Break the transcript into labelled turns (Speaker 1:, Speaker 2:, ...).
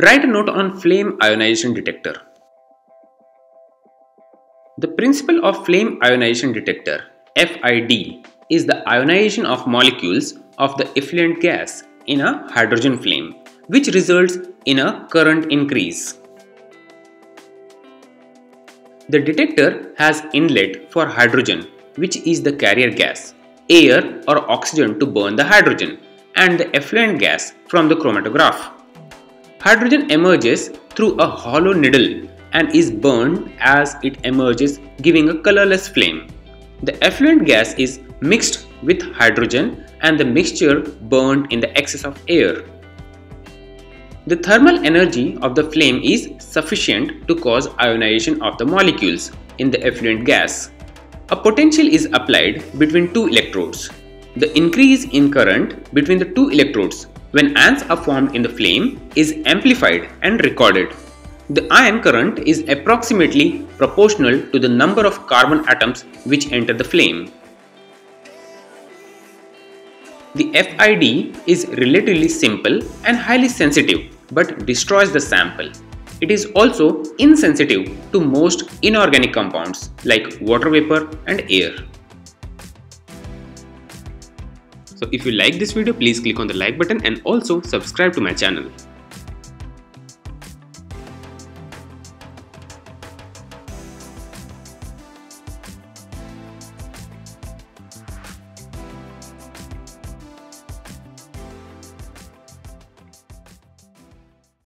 Speaker 1: Write a note on flame ionization detector. The principle of flame ionization detector FID is the ionization of molecules of the effluent gas in a hydrogen flame which results in a current increase. The detector has inlet for hydrogen which is the carrier gas, air or oxygen to burn the hydrogen and the effluent gas from the chromatograph. Hydrogen emerges through a hollow needle and is burned as it emerges giving a colorless flame. The effluent gas is mixed with hydrogen and the mixture burned in the excess of air. The thermal energy of the flame is sufficient to cause ionization of the molecules in the effluent gas. A potential is applied between two electrodes. The increase in current between the two electrodes when ions are formed in the flame is amplified and recorded. The ion current is approximately proportional to the number of carbon atoms which enter the flame. The FID is relatively simple and highly sensitive but destroys the sample. It is also insensitive to most inorganic compounds like water vapor and air. So if you like this video, please click on the like button and also subscribe to my channel.